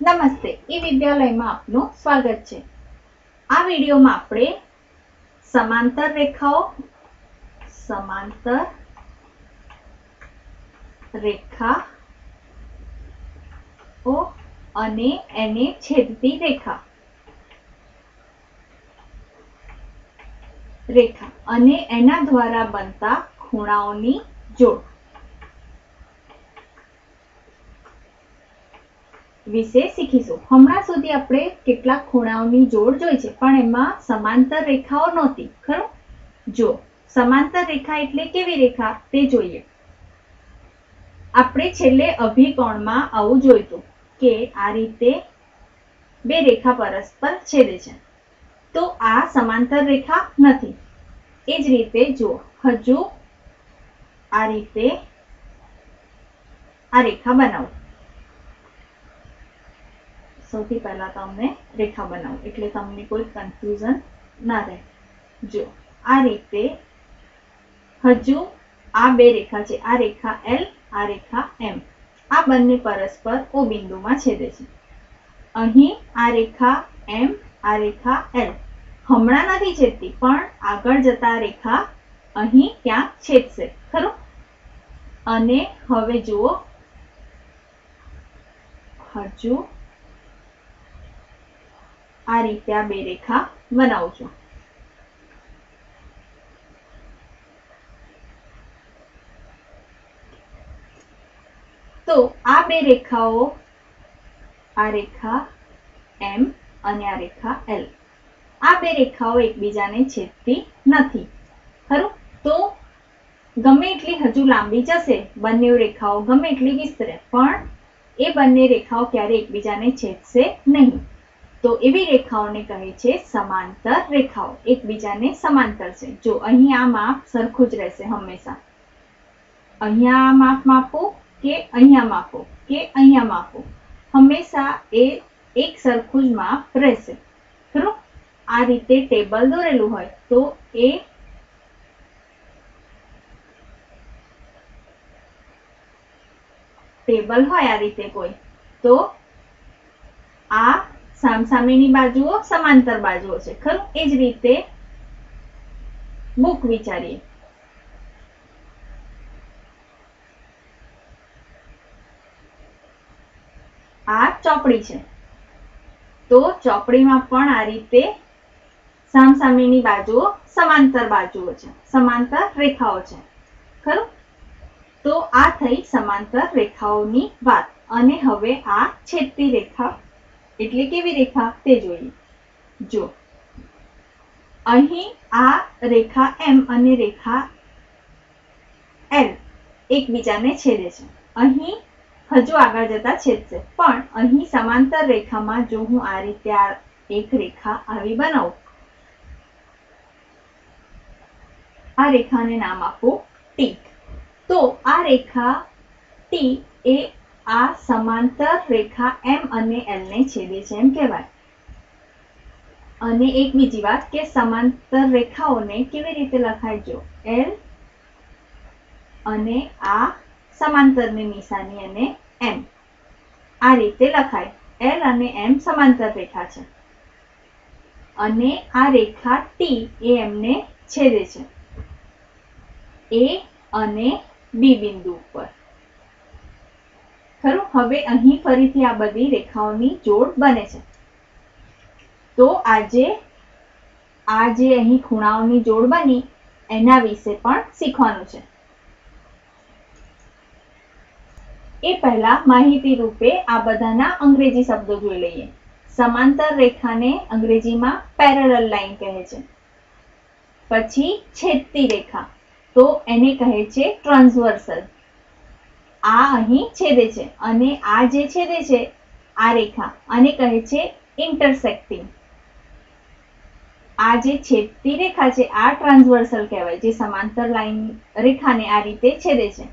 નમસ્તે. ઈ વિદ્યાલયમાં આપનું સ્વાગત છે. આ વિડીયોમાં આપણે સમાંતર રેખાઓ સમાંતર રેખાઓ અને એને છેદતી રેખા. રેખા અને એના દ્વારા બનતા ખૂણાઓની જોડ. વિશે શીખીશું. હમણાં સુધી આપણે કેટલાક ખૂણાઓની જોડ જોઈ છે, પણ એમાં સમાંતર રેખાઓ નહોતી, ખરું? જો સમાંતર રેખા એટલે કેવી રેખા? તે જોઈએ. આપણે છેલ્લે અભિકોણમાં આવું જોઈતું કે આ રીતે બે રેખા પરસ્પર છેદે છે. તો આ સમાંતર રેખા નથી. એ જ રીતે જો હજુ આ રીતે આ રેખા બનાવો. સૌથી પહેલા તમને રેખા બનાવો. એટલે તમને કોઈ કન્ફ્યુઝન ના રહે. જો આ રીતે હજુ આ બે રેખા છે, આ રેખા એલ આ રેખા એમ આ બંને પરસ્પર ઓ બિંદુમાં છેદે છે. અહીં આ રેખા એમ આ રેખા એલ હમણાં નથી છેદતી, પણ આગળ જતા રેખા અહીં ક્યાંક છેદશે. ખરું? અને હવે જુઓ. હજુ આ રીતે આ બે રેખા બનાવજો તો આ બે રેખાઓ, આ રેખા એમ અને આ રેખા એલ. આ બે રેખાઓ એકબીજાને છેદતી નથી. ખરું? તો ગમે એટલી હજુ લાંબી જશે, બંને રેખાઓ ગમે એટલી વિસ્તરે, પણ એ બંને રેખાઓ ક્યારે એકબીજાને છેદશે નહીં. તો એવી રેખાઓને કહે છે સમાંતર રેખાઓ. એકબીજાને સમાંતર છે. જો અહીં માપ સરખું જ રહેશે હંમેશા. અહીંયા માપ માપો કે અહીંયા માપો કે અહીંયા માપો. હંમેશા એ એક સરખું જ માપ રહેશે. ખરું? આ રીતે ટેબલ દોરેલું હોય તો એ ટેબલ હોય આ રીતે કોઈ. તો આ સામસામેની બાજુઓ, સમાંતર બાજુઓ છે. ખરું? એ જ રીતે બુક વિચારીએ. આ ચોપડી છે. તો ચોપડીમાં પણ આ રીતે સામસામેની બાજુઓ, સમાંતર બાજુઓ છે. સમાંતર રેખાઓ છે. ખરું? તો આ થઈ સમાંતર રેખાઓની વાત. અને હવે આ છેદતી રેખા એટલે કેવી રેખા? તે જોઈએ. જો. અહીં આ રેખા એમ અને રેખા એલ એકબીજાને છેદે છે. અહીં હજુ આગળ જતા છેદશે. પણ અહીં સમાંતર રેખામાં જો હું આ રીતે આ એક રેખા આવી બનાવું. આ રેખાને નામ આપો ટી તો આ રેખા ટી એ આ સમાંતર રેખા એમ અને એલ ને છેદે છે એમ કહેવાય. અને એક બીજી વાત કે સમાંતર રેખાઓને કેવી રીતે લખાય? જો એલ અને આ સમાંતરની નિશાની અને એમ આ રીતે લખાય. એલ અને એમ સમાંતર રેખા છે. અને આ રેખા ટી એ એમને છેદે છે. એ અને બી બિંદુ ઉપર. ખરું? હવે અહીં ફરીથી આ બધી રેખાઓની જોડ બને છે. તો આજે, આ જે અહીં ખૂણાઓની જોડ બની, એના વિશે પણ શીખવાનું છે. એ પહેલા માહિતી રૂપે આ બધાના અંગ્રેજી શબ્દો જોઈ લઈએ. સમાંતર રેખાને અંગ્રેજીમાં પેરેલલ લાઈન કહે છે. પછી છેદતી રેખા. તો એને કહે છે ટ્રાન્સવર્સલ આ અહીં છેદે છે અને આ જે છેદે છે, આ રેખા આને કહે છે ઇન્ટરસેક્ટિંગ આ જે છેદતી રેખા છે, આ ટ્રાન્સવર્સલ કહેવાય, જે સમાંતર લાઈન રેખાને આ રીતે છેદે છે.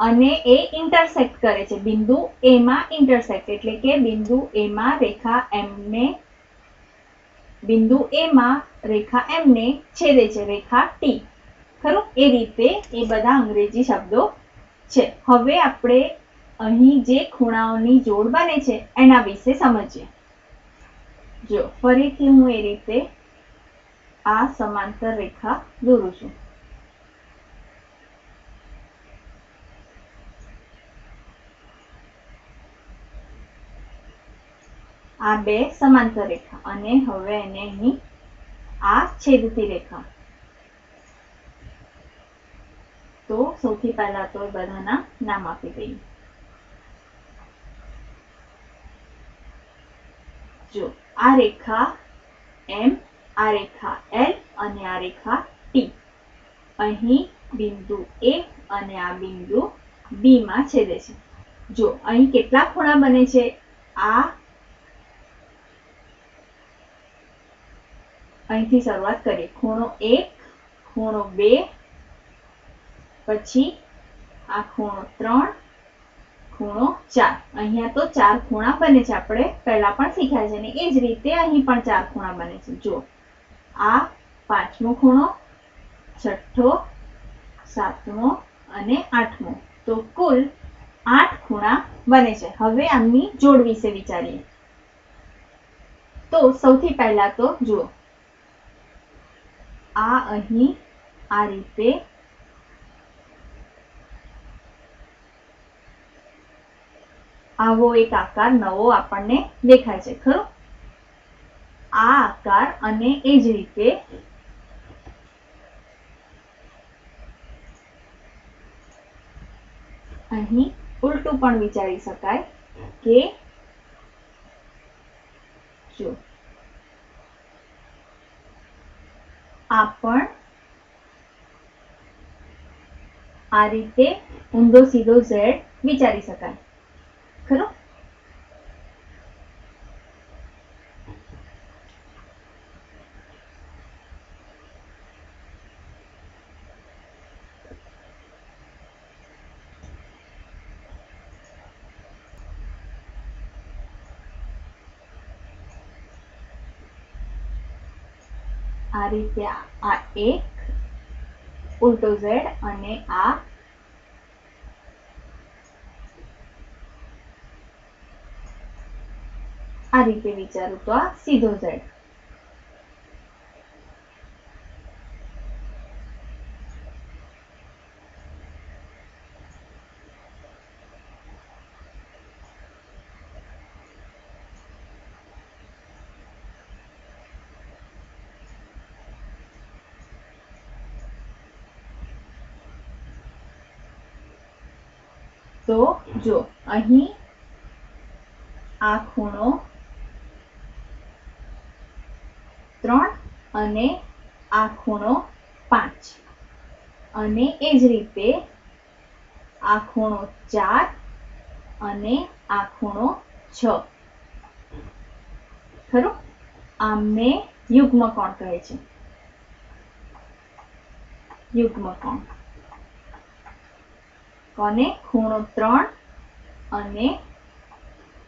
અને એ ઇન્ટરસેક્ટ કરે છે, બિંદુ એમાં ઇન્ટરસેક્ટ એટલે કે બિંદુ એમાં રેખા એમને બિંદુ એમાં રેખા એમને છેદે છે, રેખા ટી ખરું? એ રીતે એ બધા અંગ્રેજી શબ્દો છે. હવે આપણે અહીં જે ખૂણાઓની જોડ બને છે, એના વિશે સમજીએ. જો, ફરીથી હું એ રીતે આ સમાંતર રેખા દોરું છું. આ બે સમાંતર રેખા, અને હવે એને અહીં આ છેદતી રેખા તો સૌથી પહેલા તો બધાના નામ આપી દઈએ. જો, આ રેખા એમ, આ રેખા એલ અને આ રેખા ટી. અહીં બિંદુ એ અને આ બિંદુ બી માં છેદે છે. જો, અહીં કેટલા ખૂણા બને છે? આ અહીંથી શરૂઆત કરીએ. ખૂણો એક, ખૂણો બે પછી આ ખૂણો ત્રણ, ખૂણો ચાર. અહીંયા તો ચાર ખૂણા બને છે. આપણે પહેલા પણ શીખ્યા છે અને એ જ રીતે અહીં પણ ચાર ખૂણા બને છે. જો આ પાંચમો ખૂણો, છઠ્ઠો, સાતમો અને આઠમો. તો કુલ આઠ ખૂણા બને છે. હવે આમની જોડ વિશે વિચારીએ. તો સૌથી પહેલા તો જુઓ. આ અહીં આ રીતે આવો એક આકાર નવો આપણને દેખાય છે, ખરો? આ આકાર અને એ જ રીતે અહીં ઉલટું પણ વિચારી શકાય કે જો આ પણ આ રીતે ઊંધો સીધો ઝેડ વિચારી શકાય. ખરો? આ રીતે આ એક ઉલટો ઝેડ અને આ આ રીતે વિચારું તો આ સીધો ઝેડ તો જો અહીં આ ખૂણો ત્રણ અને આ ખૂણો પાંચ. અને એ જ રીતે આ ખૂણો ચાર અને આ ખૂણો છ. ખરું? આમને યુગ્મ કોણ કહે છે? યુગ્મ કોણ? કોને? ખૂણો ત્રણ અને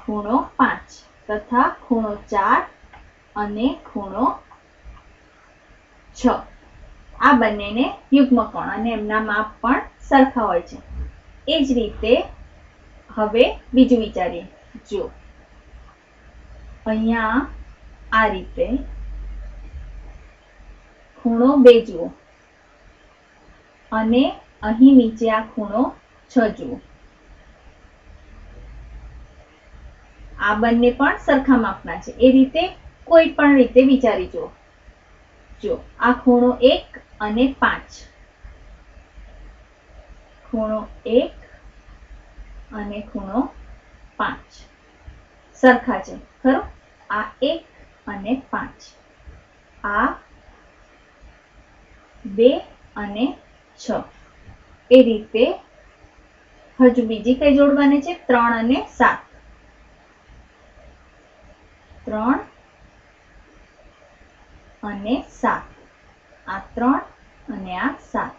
ખૂણો પાંચ. તથા ખૂણો ચાર અને ખૂણો છ. આ બંનેને યુગ્મ કોણ અને એમના માપ પણ સરખા હોય છે. એ જ રીતે હવે બીજું વિચારીએ. જો અહીંયા આ રીતે ખૂણો બે જુઓ. અને અહીં નીચે આ ખૂણો છ જુઓ. આ બંને પણ સરખા માપના છે. એ રીતે કોઈ પણ રીતે વિચારી જુઓ. જો, આ ખૂણો એક અને પાંચ. ખૂણો એક અને ખૂણો પાંચ. સરખા છે, ખરું? આ એક અને પાંચ. આ બે અને છ. એ રીતે હજુ બીજી કઈ જોડ બને છે? ત્રણ અને સાત. ત્રણ અને સાત. આ ત્રણ અને આ સાત.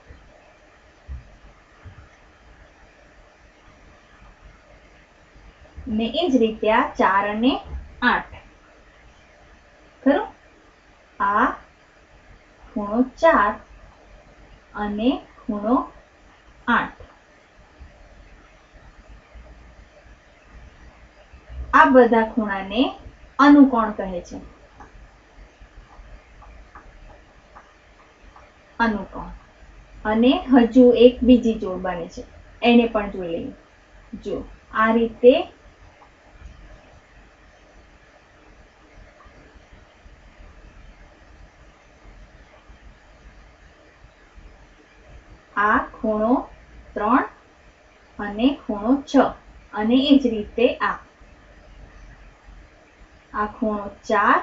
ને એ જ રીતે આ ચાર અને આઠ. ખરું? આ ખૂણો ચાર અને ખૂણો આઠ. આ બધા ખૂણાને અનુકોણ કહે છે. અનુકોણ અને હજુ એક બીજી જોડ બને છે. એને પણ જોઈ લઈએ. જો, આ રીતે આ ખૂણો ત્રણ અને ખૂણો છ. અને એ જ રીતે આ. આ ખૂણો ચાર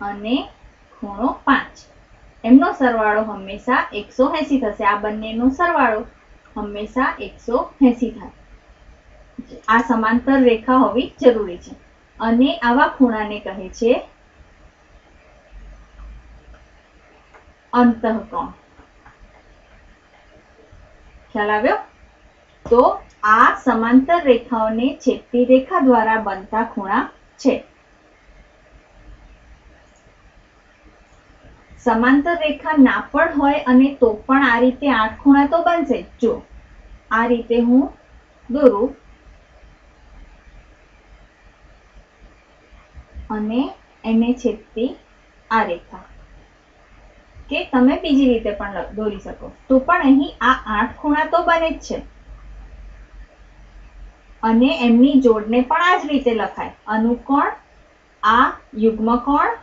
અને ખૂણો પાંચ. એમનો સરવાળો હંમેશા એકસો એસી થશે. આ બંનેનો સરવાળો હંમેશા એકસો એસી થાય. આ સમાંતર રેખા હોવી જરૂરી છે. અને આવા ખૂણાને કહે છે અંતઃકોણ. ખ્યાલ આવ્યો? તો આ સમાંતર રેખાઓને છેદતી રેખા દ્વારા બનતા ખૂણા છે. સમાંતર રેખા ના પણ હોય અને તો પણ આ રીતે આઠ ખૂણા તો બનશે. જો, આ રીતે હું દોરું અને એને છેદતી આ રેખા. કે તમે બીજી રીતે પણ દોરી શકો. તો પણ અહીં આ આઠ ખૂણા તો બને જ છે. અને એમની જોડને પણ આ જ રીતે લખાય. અનુકોણ આ યુગ્મકોણ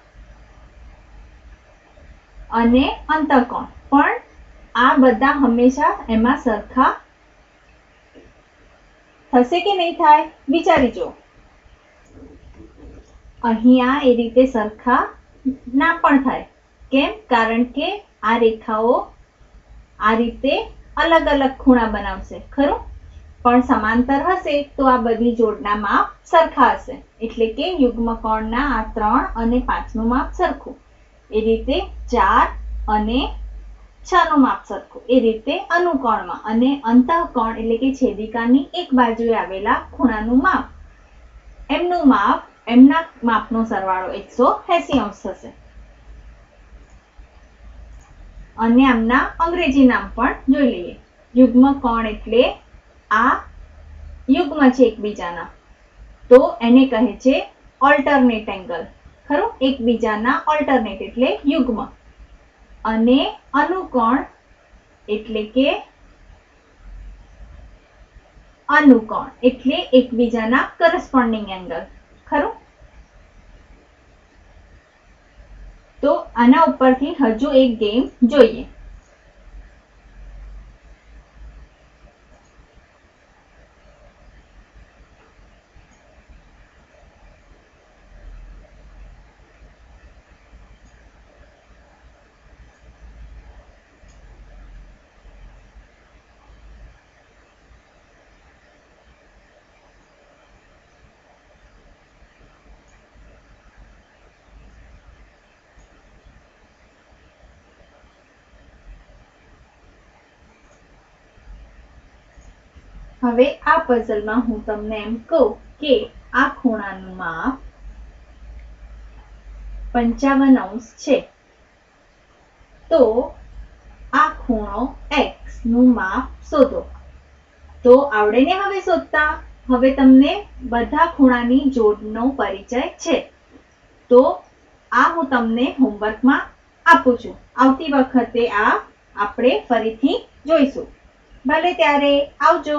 અને અંતકોણ. પણ આ બધા હંમેશા એમાં સરખા થશે કે નહીં થાય? વિચારી જો અહીંયા એ રીતે સરખા ના પણ થાય. કેમ? કારણ કે આ રેખાઓ આ રીતે અલગ અલગ ખૂણા બનાવશે, ખરું? પણ સમાંતર હશે તો આ બધી જોડના માપ સરખા હશે. એટલે કે યુગ્મકોણના આ ત્રણ અને પાંચનું માપ સરખું. એ રીતે ચાર અને છ નું માપ સરખું એ રીતે અનુકોણમાં અને અંતઃકોણ એટલે કે છેદિકાની એક બાજુએ આવેલા ખૂણાનું માપ. એમનું માપ, એમના માપનો સરવાળો એકસો એસી અંશ થશે. અને આમના અંગ્રેજી નામ પણ જોઈ લઈએ. યુગ્મ કોણ એટલે આ યુગ્મ છે એકબીજાના. તો એને કહે છે ઓલ્ટરનેટ એંગલ ખરું? એકબીજાના ઓલ્ટરનેટ એટલે યુગ્મ. અને અનુકોણ એટલે કે અનુકોણ એટલે એકબીજાના કરસ્પોન્ડિંગ એંગલ ખરું? તો આના ઉપરથી હજુ એક ગેમ જોઈએ. હવે આ પઝલમાં હું તમને એમ કહું કે આ ખૂણાનું માપ પંચાવન અંશ છે. તો આ ખૂણો એક્સનું માપ શોધો. તો આવડે ને હવે શોધતા? હવે તમને બધા ખૂણાની જોડનો પરિચય છે. તો આ હું તમને હોમવર્કમાં આપું છું. આવતી વખતે આ આપણે ફરીથી જોઈશું. ભલે ત્યારે આવજો.